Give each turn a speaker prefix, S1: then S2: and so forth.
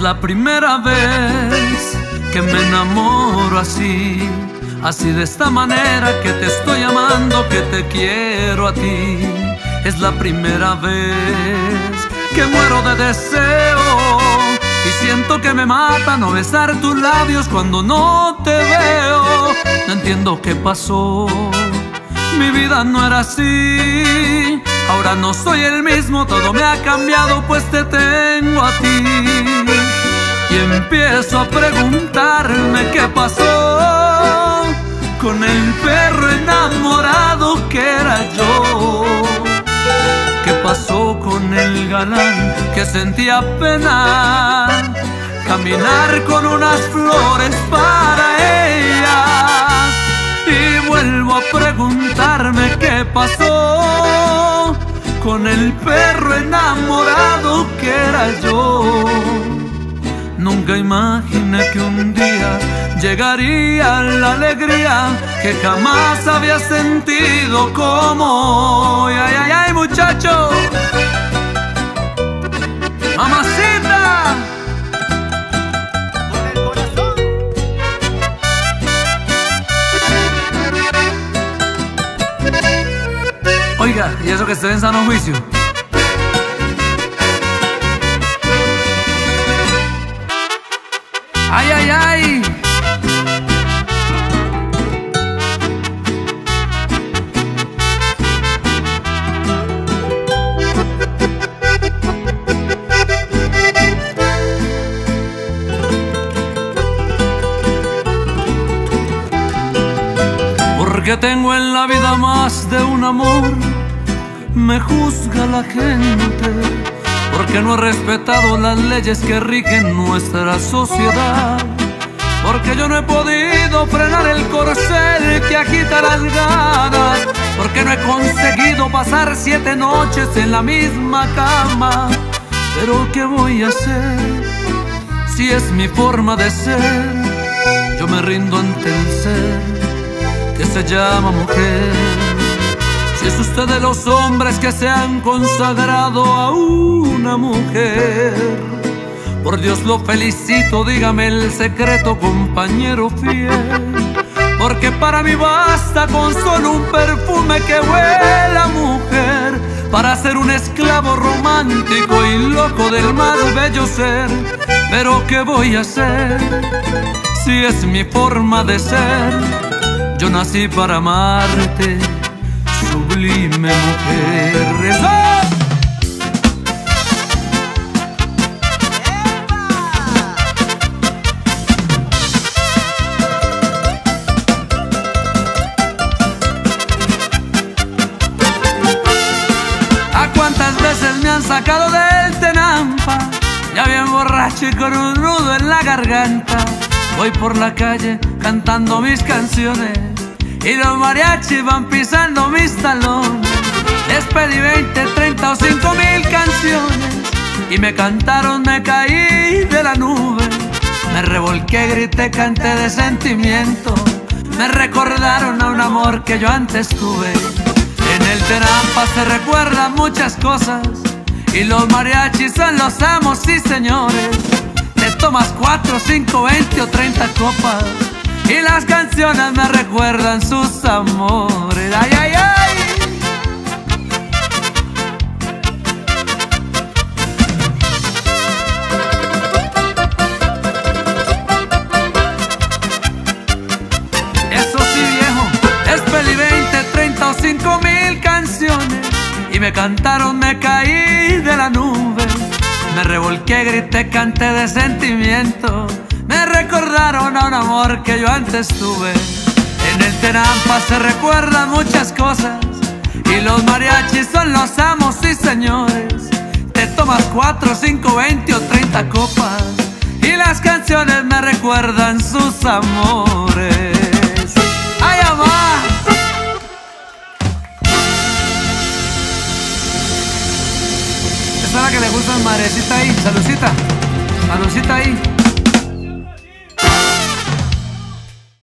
S1: la primera vez que me enamoro así, así de esta manera que te estoy amando, que te quiero a ti. Es la primera vez que muero de deseo y siento que me mata no besar tus labios cuando no te veo. No entiendo qué pasó, mi vida no era así. Ahora no soy el mismo, todo me ha cambiado pues te tengo a ti. Empiezo a preguntarme qué pasó con el perro enamorado que era yo. ¿Qué pasó con el galán que sentía pena caminar con unas flores para ellas? Y vuelvo a preguntarme qué pasó con el perro enamorado imaginé que un día llegaría la alegría que jamás había sentido como hoy. Ay, ay, ay, muchacho. Mamacita.
S2: Con el corazón.
S1: Oiga, y eso que estoy en sano juicio. Ay, ay, ay. Porque tengo en la vida más de un amor, me juzga la gente. Porque no he respetado las leyes que rigen nuestra sociedad. Porque yo no he podido frenar el corcel que agita las ganas. Porque no he conseguido pasar siete noches en la misma cama. Pero ¿qué voy a hacer si es mi forma de ser? Yo me rindo ante el ser que se llama mujer. Si es usted de los hombres que se han consagrado a una mujer, por Dios lo felicito, dígame el secreto, compañero fiel. Porque para mí basta con solo un perfume que huela a mujer para ser un esclavo romántico y loco del más bello ser. Pero ¿qué voy a hacer si es mi forma de ser? Yo nací para amarte, sublime mujer. ¡Eso! ¿A cuántas veces me han sacado del tenampa? Ya bien borracho y con un nudo en la garganta. Voy por la calle cantando mis canciones y los mariachis van pisando mis talones. Les pedí 20, 30 o 5 mil canciones y me cantaron, me caí de la nube. Me revolqué, grité, canté de sentimiento. Me recordaron a un amor que yo antes tuve. En el Tenampa se recuerdan muchas cosas y los mariachis son los amos, sí señores. Te tomas 4, 5, 20 o 30 copas y las canciones me recuerdan sus amores. Ay, ay, ay. Eso sí, viejo, es peli 20, 30 o 5 mil canciones. Y me cantaron, me caí de la nube. Me revolqué, grité, canté de sentimiento. Me recordaron a un amor que yo antes tuve. En el Tenampa se recuerdan muchas cosas. Y los mariachis son los amos y señores. Te tomas 4, 5, 20 o 30 copas. Y las canciones me recuerdan sus amores. ¡Ay, amá! Esa es la que le gusta a madrecita ahí. Salucita. Salucita ahí.